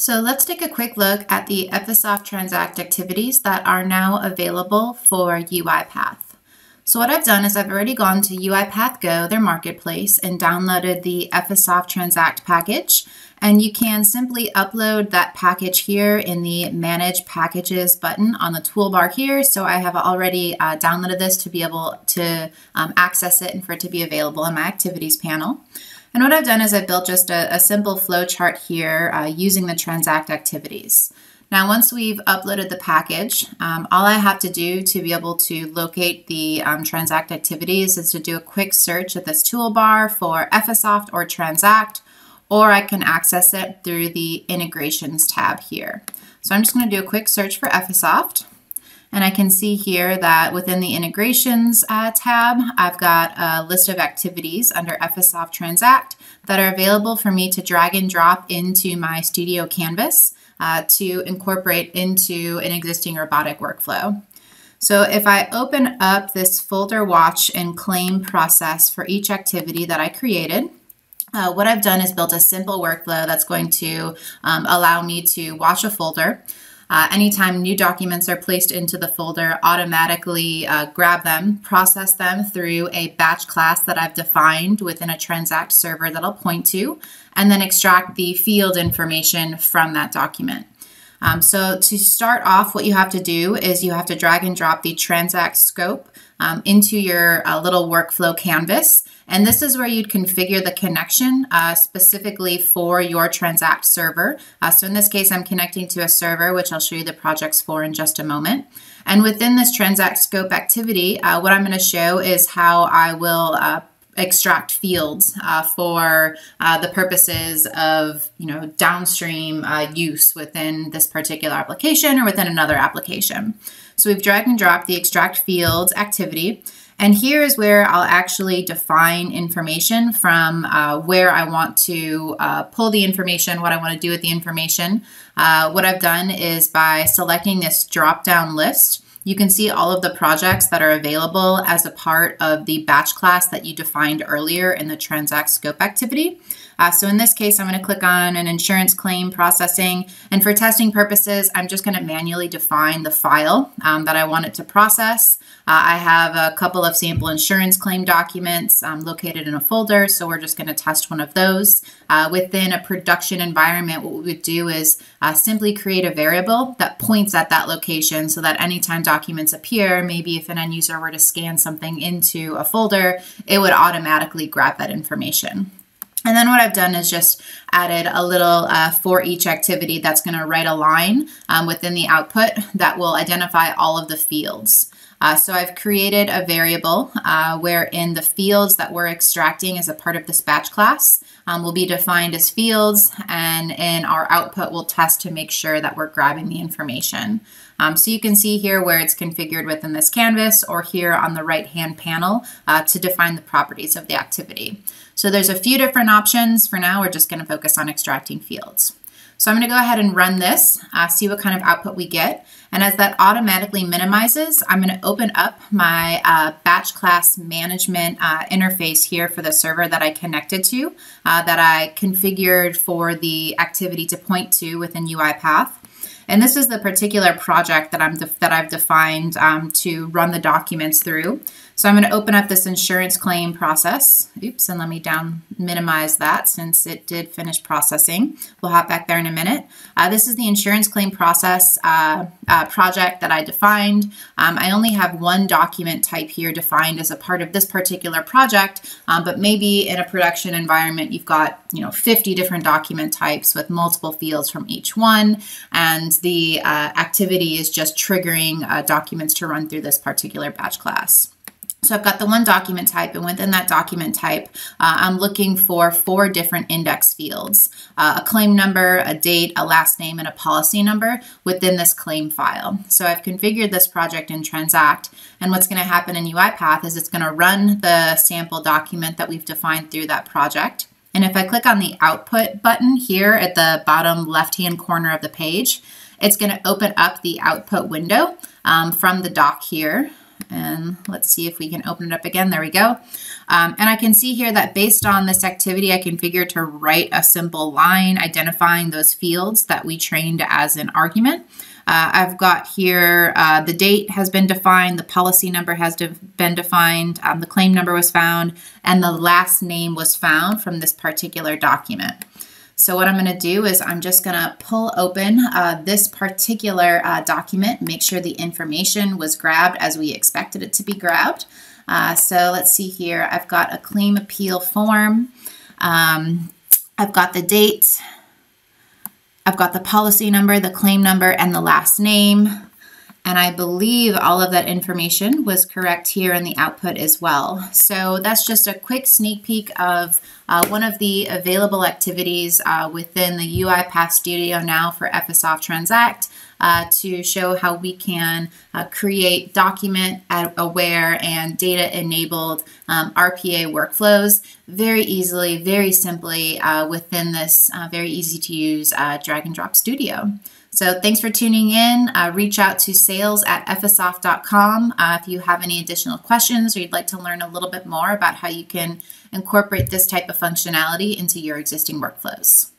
So let's take a quick look at the Ephesoft Transact activities that are now available for UiPath. So what I've done is I've already gone to UiPath Go, their marketplace, and downloaded the Ephesoft Transact package. And you can simply upload that package here in the Manage Packages button on the toolbar here. So I have already uh, downloaded this to be able to um, access it and for it to be available in my Activities panel. And what I've done is I've built just a, a simple flow chart here uh, using the Transact activities. Now, once we've uploaded the package, um, all I have to do to be able to locate the um, Transact activities is to do a quick search at this toolbar for Ephesoft or Transact, or I can access it through the Integrations tab here. So I'm just going to do a quick search for Ephesoft. And I can see here that within the integrations uh, tab, I've got a list of activities under Ephesoft Transact that are available for me to drag and drop into my Studio Canvas uh, to incorporate into an existing robotic workflow. So if I open up this folder watch and claim process for each activity that I created, uh, what I've done is built a simple workflow that's going to um, allow me to watch a folder. Uh, anytime new documents are placed into the folder, automatically uh, grab them, process them through a batch class that I've defined within a Transact server that I'll point to, and then extract the field information from that document. Um, so to start off, what you have to do is you have to drag and drop the Transact scope um, into your uh, little workflow canvas. And this is where you'd configure the connection uh, specifically for your Transact server. Uh, so in this case, I'm connecting to a server, which I'll show you the projects for in just a moment. And within this Transact scope activity, uh, what I'm going to show is how I will uh, extract fields uh, for uh, the purposes of you know downstream uh, use within this particular application or within another application. So we've dragged and dropped the extract fields activity. And here is where I'll actually define information from uh, where I want to uh, pull the information, what I want to do with the information. Uh, what I've done is by selecting this drop down list, you can see all of the projects that are available as a part of the batch class that you defined earlier in the Transact Scope activity. Uh, so in this case, I'm going to click on an insurance claim processing. And for testing purposes, I'm just going to manually define the file um, that I want it to process. Uh, I have a couple of sample insurance claim documents um, located in a folder, so we're just going to test one of those. Uh, within a production environment, what we would do is uh, simply create a variable that points at that location so that anytime documents appear, maybe if an end user were to scan something into a folder, it would automatically grab that information. And then what I've done is just added a little uh, for each activity that's going to write a line um, within the output that will identify all of the fields. Uh, so I've created a variable uh, wherein the fields that we're extracting as a part of this batch class um, will be defined as fields and in our output we'll test to make sure that we're grabbing the information. Um, so you can see here where it's configured within this canvas or here on the right hand panel uh, to define the properties of the activity. So there's a few different options. For now, we're just going to focus on extracting fields. So I'm going to go ahead and run this, uh, see what kind of output we get. And as that automatically minimizes, I'm going to open up my uh, batch class management uh, interface here for the server that I connected to, uh, that I configured for the activity to point to within UiPath. And this is the particular project that I'm that I've defined um, to run the documents through. So I'm going to open up this insurance claim process. Oops, and let me down minimize that since it did finish processing. We'll hop back there in a minute. Uh, this is the insurance claim process uh, uh, project that I defined. Um, I only have one document type here defined as a part of this particular project, um, but maybe in a production environment, you've got you know 50 different document types with multiple fields from each one, and the uh, activity is just triggering uh, documents to run through this particular batch class. So I've got the one document type, and within that document type, uh, I'm looking for four different index fields, uh, a claim number, a date, a last name, and a policy number within this claim file. So I've configured this project in Transact, and what's going to happen in UiPath is it's going to run the sample document that we've defined through that project. And if I click on the output button here at the bottom left-hand corner of the page, it's going to open up the output window um, from the doc here And let's see if we can open it up again. There we go. Um, and I can see here that based on this activity, I configured to write a simple line identifying those fields that we trained as an argument. Uh, I've got here uh, the date has been defined, the policy number has de been defined, um, the claim number was found, and the last name was found from this particular document. So what I'm going to do is I'm just going to pull open uh, this particular uh, document, make sure the information was grabbed as we expected it to be grabbed. Uh, so let's see here. I've got a claim appeal form. Um, I've got the date. I've got the policy number, the claim number, and the last name. And I believe all of that information was correct here in the output as well. So that's just a quick sneak peek of uh, one of the available activities uh, within the UiPath Studio now for Ephesoft Transact uh, to show how we can uh, create document aware and data enabled um, RPA workflows very easily, very simply uh, within this uh, very easy to use drag and drop studio. So thanks for tuning in. Uh, reach out to sales at ephesoft.com uh, if you have any additional questions or you'd like to learn a little bit more about how you can incorporate this type of functionality into your existing workflows.